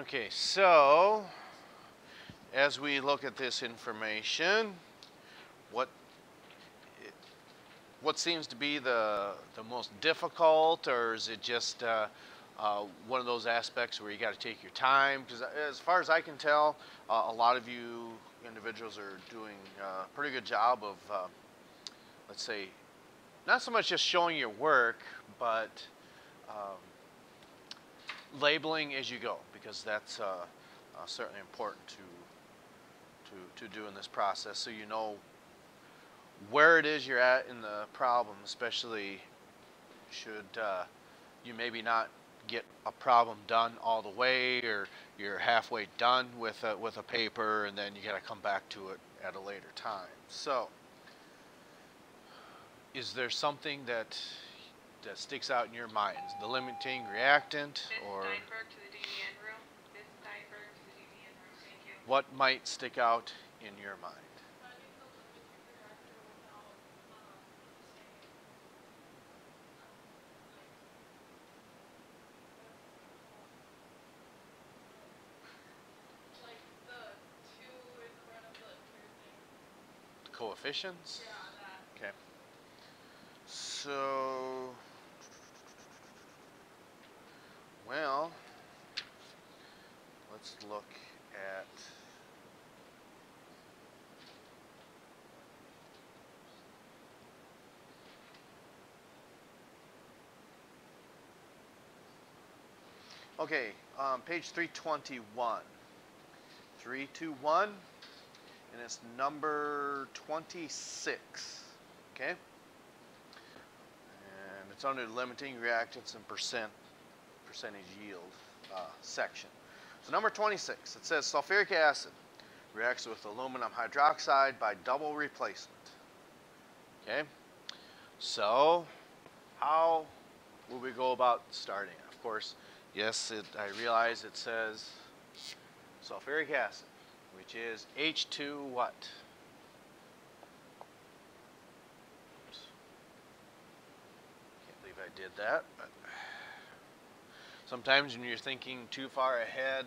Okay, so as we look at this information, what what seems to be the the most difficult, or is it just uh, uh, one of those aspects where you got to take your time? Because as far as I can tell, uh, a lot of you individuals are doing a pretty good job of, uh, let's say, not so much just showing your work, but um, labeling as you go, because that's uh, uh, certainly important to, to, to do in this process so you know where it is you're at in the problem, especially should uh, you maybe not get a problem done all the way or you're halfway done with a, with a paper and then you got to come back to it at a later time. So is there something that that uh, sticks out in your mind? The limiting reactant or what might stick out in your mind? The coefficients? Okay. So, well, let's look at Okay, um, page 321. 321 and it's number 26. Okay? And it's under limiting reactants and percent percentage yield uh, section. So number 26, it says sulfuric acid reacts with aluminum hydroxide by double replacement. Okay? So, how will we go about starting? Of course, yes, it, I realize it says sulfuric acid which is H2 what? Oops. Can't believe I did that, but sometimes when you're thinking too far ahead,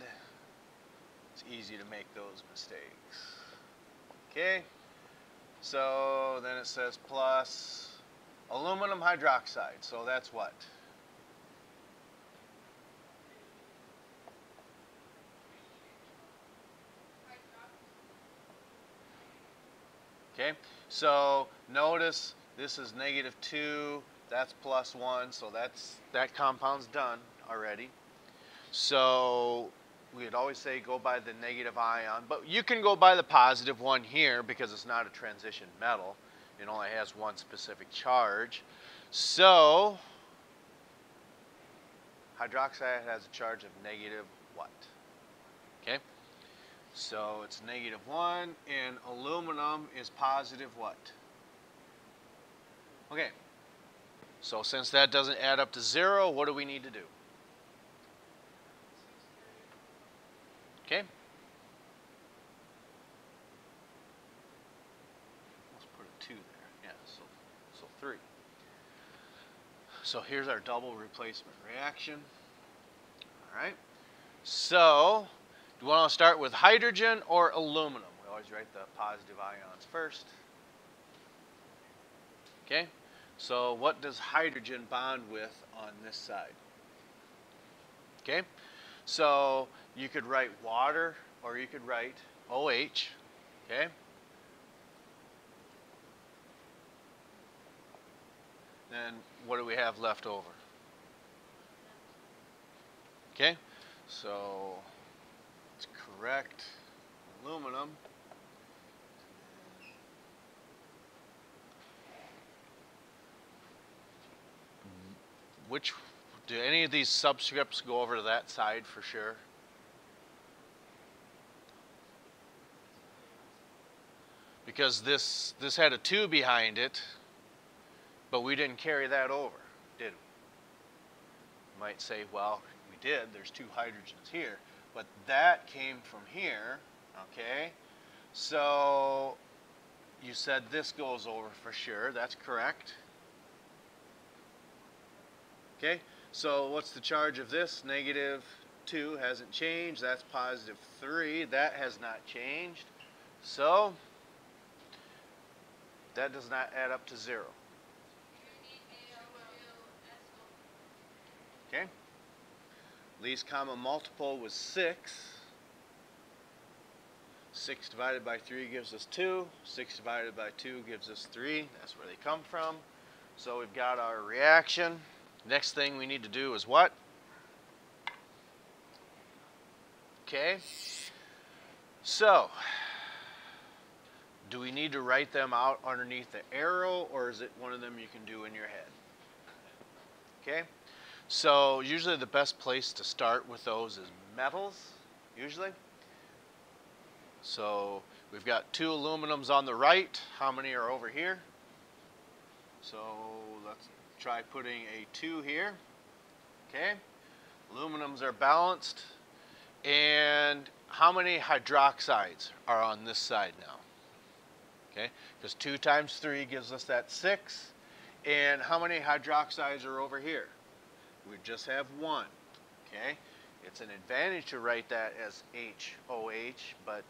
it's easy to make those mistakes. Okay, so then it says plus aluminum hydroxide, so that's what? Okay, so notice this is negative 2, that's plus 1, so that's that compound's done already. So we'd always say go by the negative ion, but you can go by the positive one here because it's not a transition metal. It only has one specific charge. So hydroxide has a charge of negative what? Okay. So it's negative 1, and aluminum is positive what? Okay, so since that doesn't add up to 0, what do we need to do? Okay. Let's put a 2 there. Yeah, so, so 3. So here's our double replacement reaction. All right. So do you want to start with hydrogen or aluminum? We always write the positive ions first. Okay, so what does hydrogen bond with on this side? Okay, so you could write water or you could write OH. Okay. Then what do we have left over? Okay, so it's correct aluminum. Which, do any of these subscripts go over to that side for sure? Because this, this had a 2 behind it, but we didn't carry that over, did we? You might say, well, we did, there's two hydrogens here but that came from here, okay? So you said this goes over for sure, that's correct. Okay, so what's the charge of this? Negative 2 hasn't changed. That's positive 3. That has not changed. So, that does not add up to 0. Okay? Least common multiple was 6. 6 divided by 3 gives us 2. 6 divided by 2 gives us 3. That's where they come from. So we've got our reaction. Next thing we need to do is what? Okay. So, do we need to write them out underneath the arrow or is it one of them you can do in your head? Okay. So usually the best place to start with those is metals, usually. So we've got two aluminums on the right. How many are over here? So let's try putting a 2 here. Okay. Aluminums are balanced. And how many hydroxides are on this side now? Okay, because 2 times 3 gives us that 6. And how many hydroxides are over here? We just have one. Okay, it's an advantage to write that as HOH, but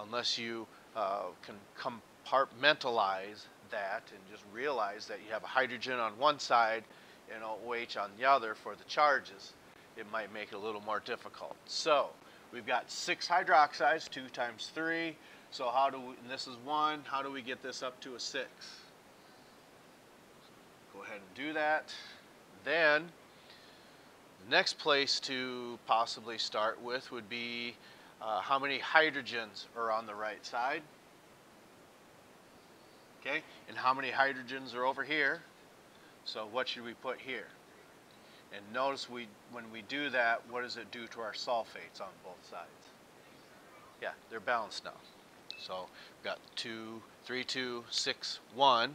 unless you uh, can compartmentalize that and just realize that you have a hydrogen on one side and OH on the other for the charges, it might make it a little more difficult. So we've got six hydroxides, two times three. So how do we, and this is one, how do we get this up to a six? Go ahead and do that. Then the next place to possibly start with would be uh, how many hydrogens are on the right side. Okay, and how many hydrogens are over here? So what should we put here? And notice we, when we do that, what does it do to our sulfates on both sides? Yeah, they're balanced now. So we've got two, three, two, six, one.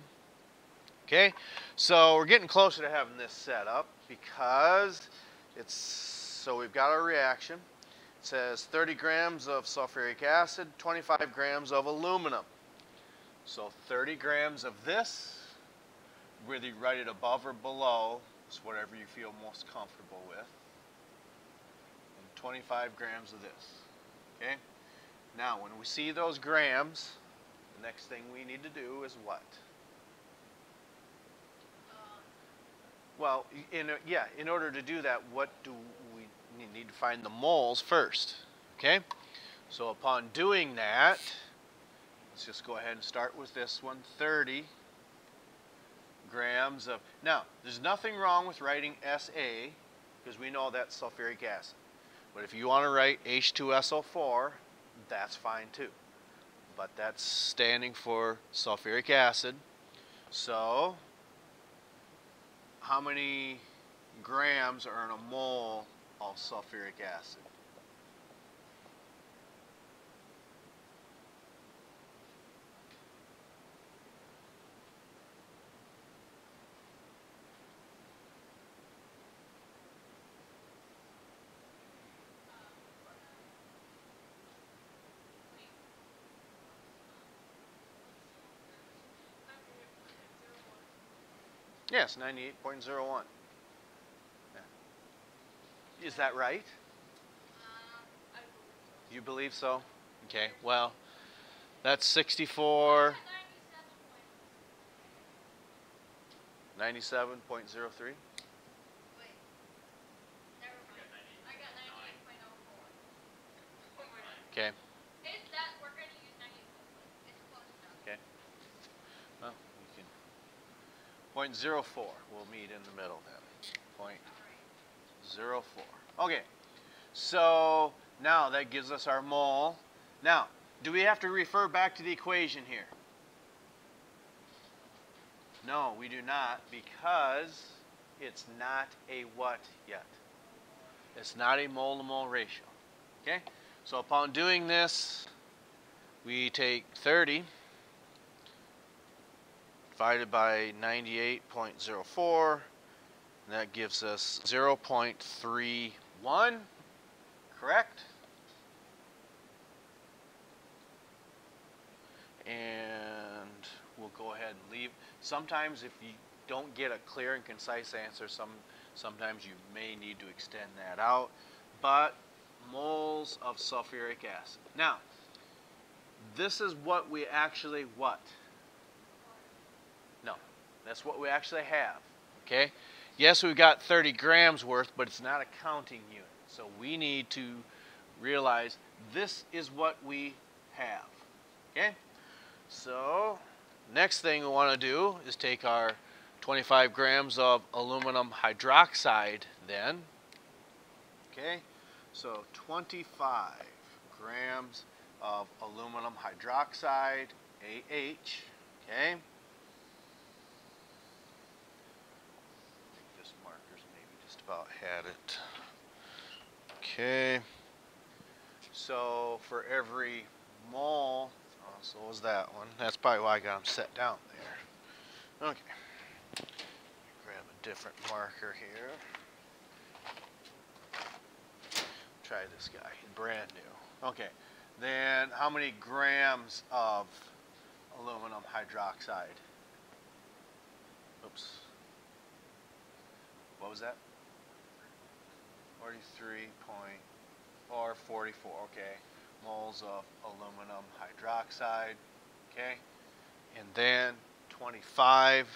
Okay, so we're getting closer to having this set up because it's, so we've got our reaction. It says 30 grams of sulfuric acid, 25 grams of aluminum. So 30 grams of this, whether you write it above or below, is whatever you feel most comfortable with. And 25 grams of this. Okay? Now, when we see those grams, the next thing we need to do is what? Well, in a, yeah, in order to do that, what do we need to find the moles first? Okay? So upon doing that, let's just go ahead and start with this one, 30 grams of, now, there's nothing wrong with writing SA, because we know that's sulfuric acid. But if you want to write H2SO4, that's fine too. But that's standing for sulfuric acid. So, how many grams are in a mole of sulfuric acid? Yes, 98.01. Yeah. Is that right? You believe so? Okay, well, that's 64. 97.03? Okay. Okay. Well, you can. Point zero four. We'll meet in the middle then. Point zero four. Okay. So now that gives us our mole. Now, do we have to refer back to the equation here? No, we do not because it's not a what yet? It's not a mole to mole ratio. Okay? So upon doing this, we take 30 divided by 98.04, and that gives us 0.31, correct? And we'll go ahead and leave. Sometimes if you don't get a clear and concise answer, some sometimes you may need to extend that out. But moles of sulfuric acid. Now, this is what we actually what? That's what we actually have. Okay? Yes, we've got 30 grams worth, but it's not a counting unit. So we need to realize this is what we have. Okay? So, next thing we want to do is take our 25 grams of aluminum hydroxide then. Okay? So 25 grams of aluminum hydroxide, AH, okay? this marker's maybe just about had it. Okay. So for every mole, oh, so was that one. That's probably why I got them set down there. Okay. Grab a different marker here. Try this guy, brand new. Okay, then how many grams of aluminum hydroxide? Oops. What was that? 43.444, okay. Moles of aluminum hydroxide, okay. And then 25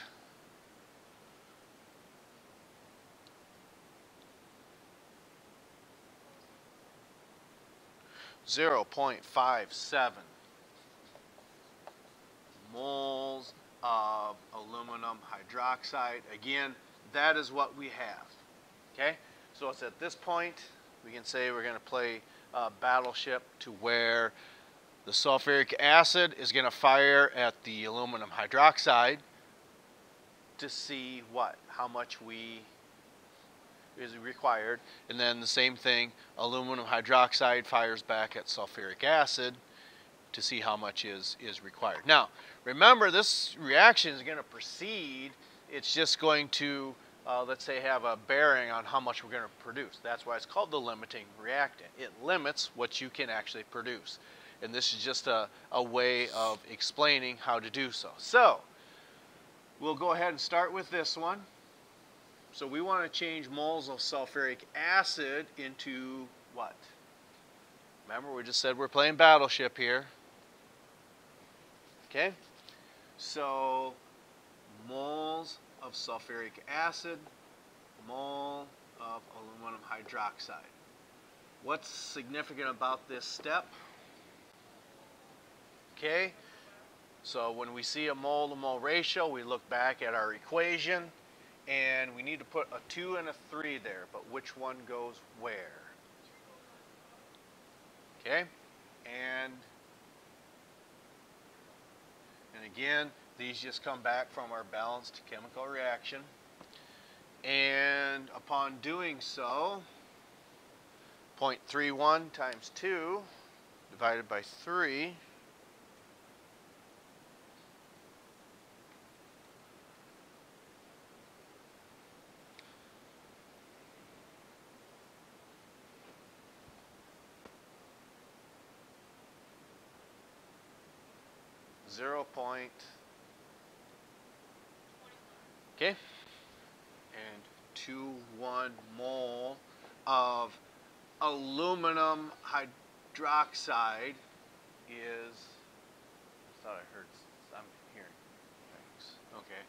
0.57 moles of aluminum hydroxide. Again, that is what we have. Okay? So it's at this point we can say we're going to play uh, battleship to where the sulfuric acid is going to fire at the aluminum hydroxide to see what? How much we is required. And then the same thing, aluminum hydroxide fires back at sulfuric acid to see how much is, is required. Now, remember this reaction is going to proceed. It's just going to, uh, let's say, have a bearing on how much we're going to produce. That's why it's called the limiting reactant. It limits what you can actually produce. And this is just a, a way of explaining how to do so. So, we'll go ahead and start with this one. So we want to change moles of sulfuric acid into what? Remember, we just said we're playing battleship here. Okay? So, moles of sulfuric acid, mole of aluminum hydroxide. What's significant about this step? Okay? So when we see a mole to mole ratio, we look back at our equation and we need to put a 2 and a 3 there, but which one goes where? Okay? And and again, these just come back from our balanced chemical reaction. And upon doing so, 0.31 times 2 divided by 3 0 point, okay, and 2, 1 mole of aluminum hydroxide is, I thought I heard, I'm hearing things, okay.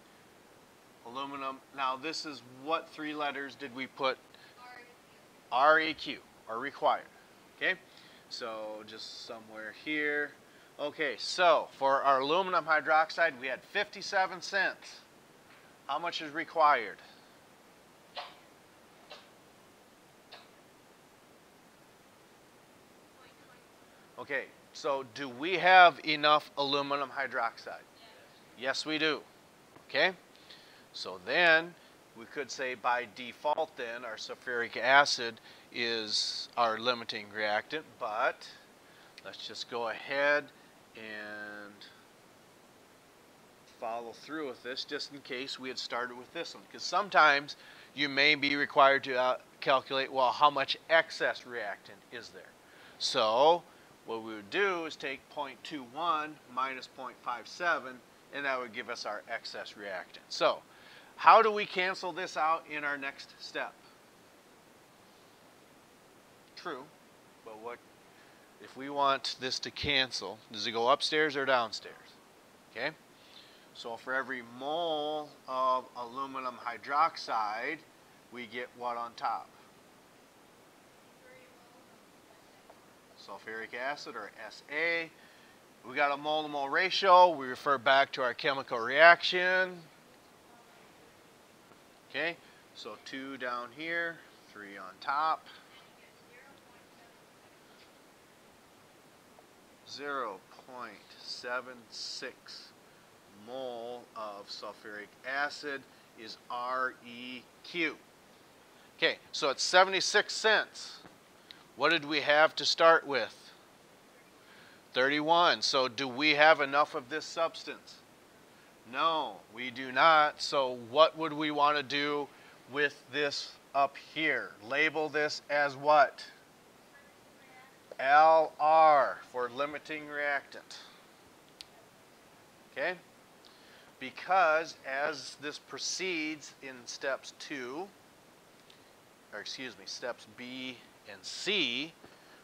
Aluminum, now this is what three letters did we put? REQ, are required, okay? So just somewhere here, Okay, so for our aluminum hydroxide, we had 57 cents. How much is required? Okay, so do we have enough aluminum hydroxide? Yes, we do. Okay, so then we could say by default then our sulfuric acid is our limiting reactant, but let's just go ahead and follow through with this just in case we had started with this one. Because sometimes you may be required to uh, calculate, well, how much excess reactant is there? So what we would do is take 0.21 minus 0.57, and that would give us our excess reactant. So how do we cancel this out in our next step? True. But what, if we want this to cancel, does it go upstairs or downstairs? Okay? So for every mole of aluminum hydroxide, we get what on top? Sulfuric acid or SA. We got a mole to mole ratio. We refer back to our chemical reaction. Okay, so two down here, three on top. 0.76 mole of sulfuric acid is REQ. Okay, so it's 76 cents. What did we have to start with? 31. So do we have enough of this substance? No, we do not. So what would we want to do with this up here? Label this as what? LR for limiting reactant. Okay? Because as this proceeds in steps 2, or excuse me, steps B and C,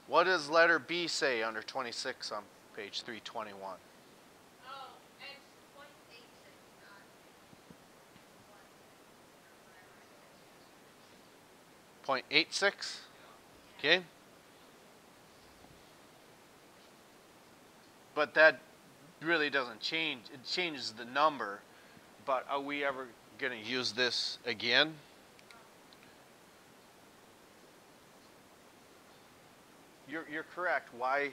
what does letter B say under 26 on page 321? Oh, it's point eight six, not one. Point eight six. Okay. But that really doesn't change. It changes the number. But are we ever going to use this again? You're, you're correct. Why,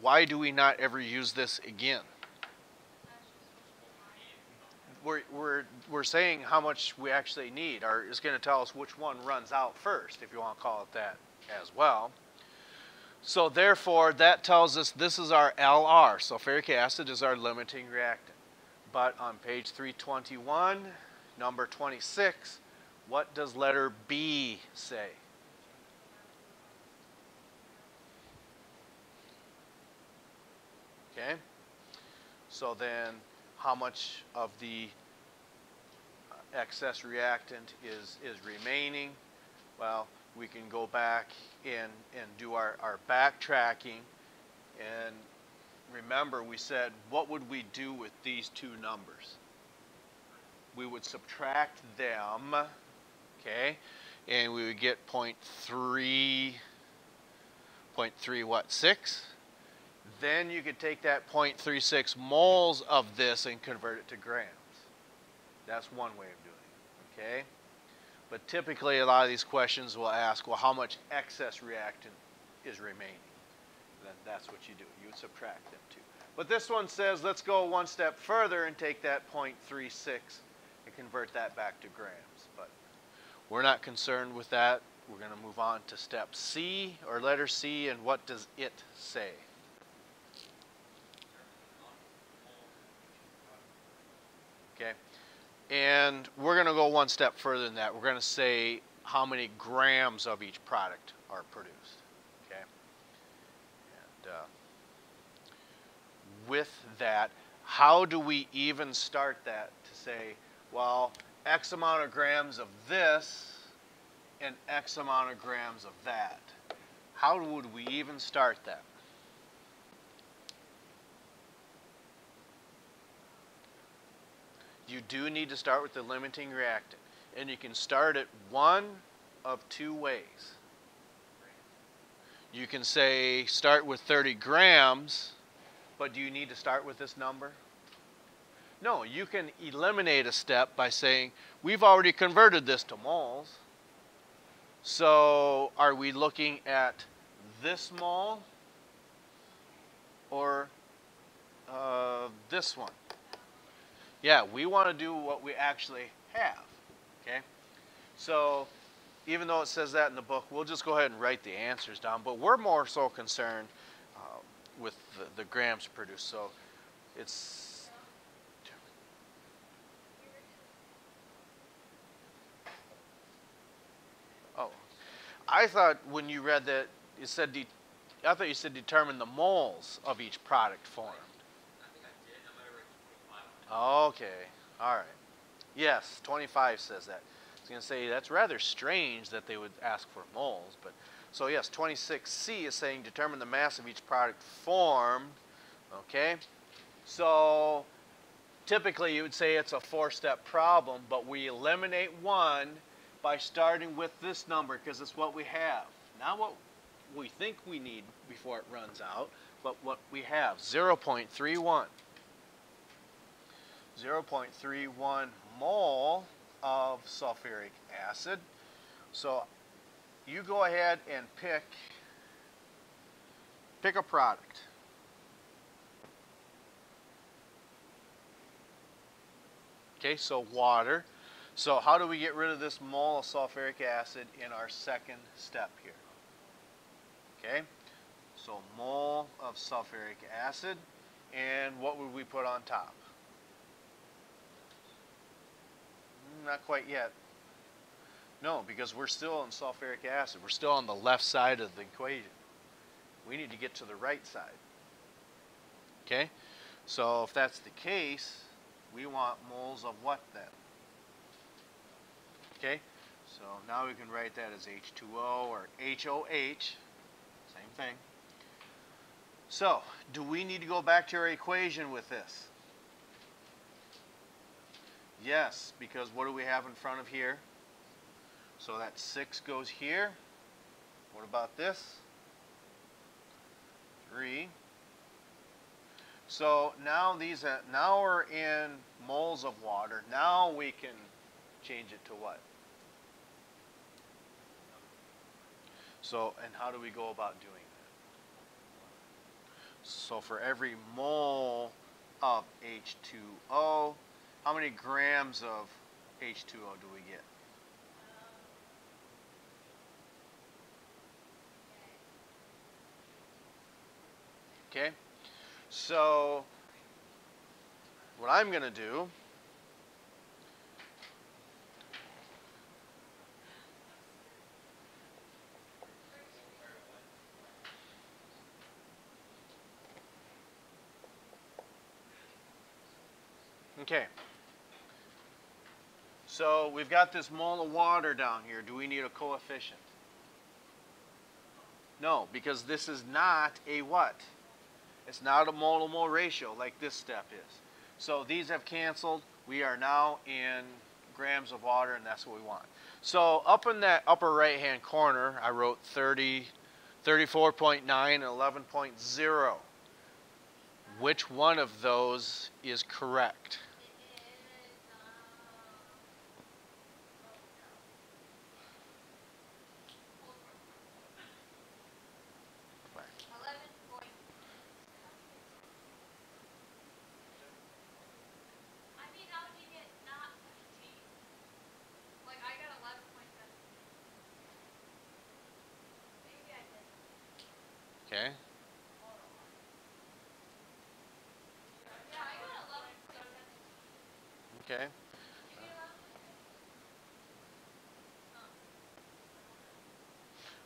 why do we not ever use this again? we're, we're, we're saying how much we actually need, or it's going to tell us which one runs out first, if you want to call it that as well. So therefore, that tells us this is our LR. Sulfuric acid is our limiting reactant. But on page 321, number 26, what does letter B say? Okay? So then, how much of the excess reactant is, is remaining? Well, we can go back and, and do our, our backtracking. And remember, we said, what would we do with these two numbers? We would subtract them, okay? And we would get 0.3, 0.3 what, 6? Then you could take that 0.36 moles of this and convert it to grams. That's one way of doing it, okay? But typically a lot of these questions will ask, well, how much excess reactant is remaining? Then that's what you do. You would subtract them two. But this one says, let's go one step further and take that 0.36 and convert that back to grams. But we're not concerned with that. We're going to move on to step C or letter C, and what does it say? Okay. And we're going to go one step further than that. We're going to say how many grams of each product are produced. Okay. And uh, with that, how do we even start that to say, well, X amount of grams of this and X amount of grams of that? How would we even start that? You do need to start with the limiting reactant. And you can start it one of two ways. You can say start with 30 grams, but do you need to start with this number? No, you can eliminate a step by saying we've already converted this to moles. So are we looking at this mole or uh, this one? Yeah, we want to do what we actually have. Okay? So even though it says that in the book, we'll just go ahead and write the answers down. But we're more so concerned uh, with the, the grams produced. So it's oh, I thought when you read that you said I thought you said determine the moles of each product formed. Okay, all right. Yes, 25 says that. I was going to say that's rather strange that they would ask for moles, but So yes, 26C is saying determine the mass of each product formed. Okay? So typically you would say it's a four-step problem, but we eliminate one by starting with this number because it's what we have. Not what we think we need before it runs out, but what we have, 0.31. 0.31 mole of sulfuric acid. So you go ahead and pick pick a product. Okay, so water. So how do we get rid of this mole of sulfuric acid in our second step here? Okay, so mole of sulfuric acid, and what would we put on top? Not quite yet. No, because we're still on sulfuric acid. We're still on the left side of the equation. We need to get to the right side. Okay? So if that's the case, we want moles of what then? Okay? So now we can write that as H2O or HOH. Same thing. So, do we need to go back to our equation with this? Yes, because what do we have in front of here? So that 6 goes here. What about this? 3. So now these uh, now we're in moles of water. Now we can change it to what? So, and how do we go about doing that? So for every mole of H2O, how many grams of H2O do we get? Okay, so what I'm going to do Okay. So we've got this mole of water down here. Do we need a coefficient? No, because this is not a what? It's not a mole to mole ratio like this step is. So these have canceled. We are now in grams of water and that's what we want. So up in that upper right hand corner, I wrote 30, 34.9 and 11.0. Which one of those is correct? Eleven point. I mean, how did you get not fifteen? Like, I got eleven point seven. Maybe I did. Okay. Okay.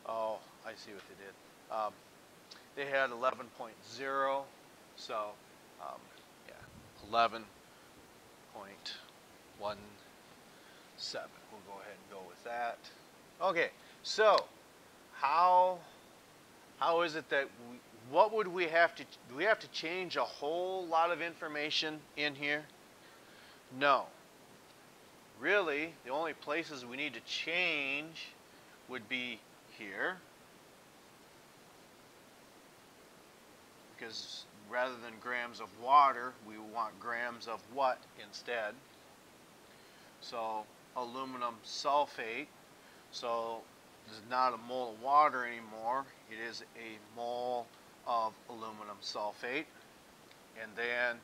Oh, I see what they did. Um, they had 11.0, so um, yeah, 11.17. We'll go ahead and go with that. Okay, so how how is it that we, what would we have to do? We have to change a whole lot of information in here. No. Really, the only places we need to change would be here. Because rather than grams of water, we want grams of what instead? So aluminum sulfate. So this is not a mole of water anymore. It is a mole of aluminum sulfate. And then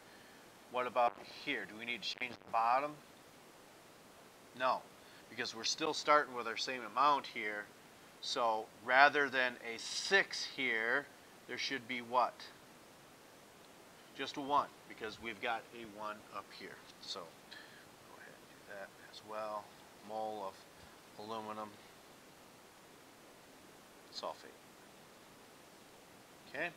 what about here? Do we need to change the bottom? No, because we're still starting with our same amount here. So rather than a 6 here, there should be what? Just a 1, because we've got a 1 up here. So go ahead and do that as well. Mole of aluminum sulfate. Okay?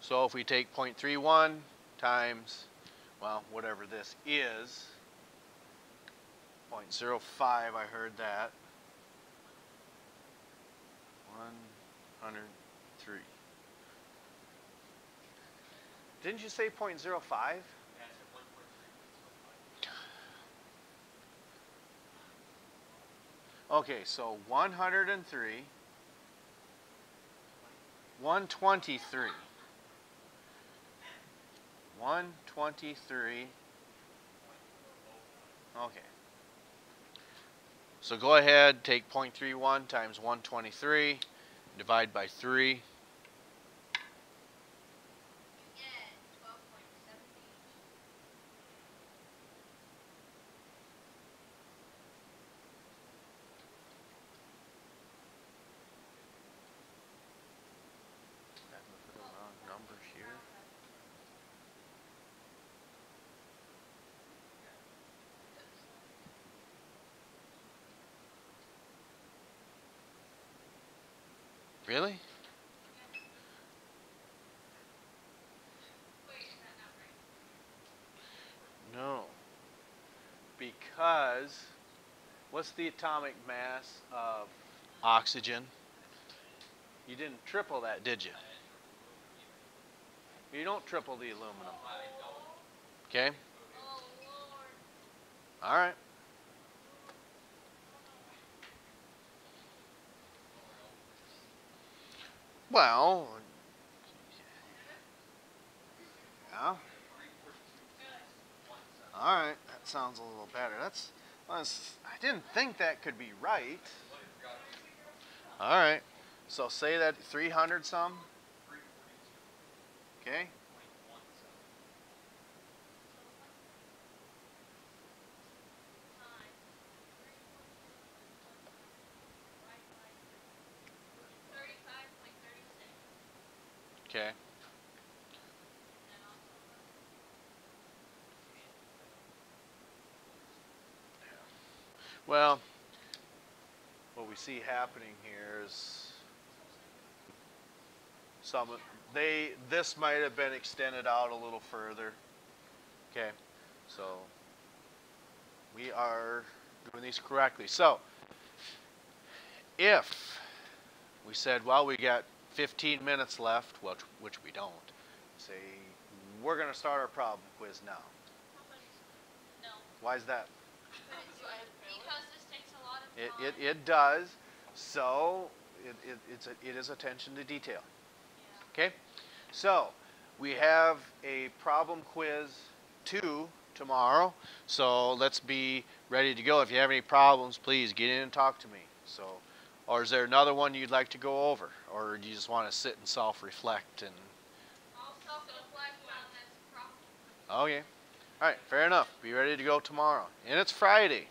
So if we take 0.31 times, well, whatever this is, 0.05, I heard that. 103. Didn't you say 0.05? Okay, so 103, 123, 123. Okay. So go ahead, take 0.31 times 123, divide by 3. You get twelve point seventy. Had to put the wrong number here. Really? Wait, is that not right? No. Because what's the atomic mass of oxygen? You didn't triple that, did you? You don't triple the aluminum. Okay? All right. Well, yeah. All right, that sounds a little better. That's, that's I didn't think that could be right. All right. So say that 300 some. Okay. Time. Thirty-five point thirty-six. Okay. And also. Well, what we see happening here is some they this might have been extended out a little further. Okay, so we are doing these correctly. So if we said, well, we got 15 minutes left, which which we don't, say we're going to start our problem quiz now. No. Why is that? Because this takes a lot of It, it, it does. So it, it, it's a, it is attention to detail. Okay? So we have a problem quiz two tomorrow. So let's be ready to go. If you have any problems, please get in and talk to me. So, or is there another one you'd like to go over, or do you just want to sit and self-reflect and? I'll self-reflect on this problem. Okay. All right. Fair enough. Be ready to go tomorrow, and it's Friday.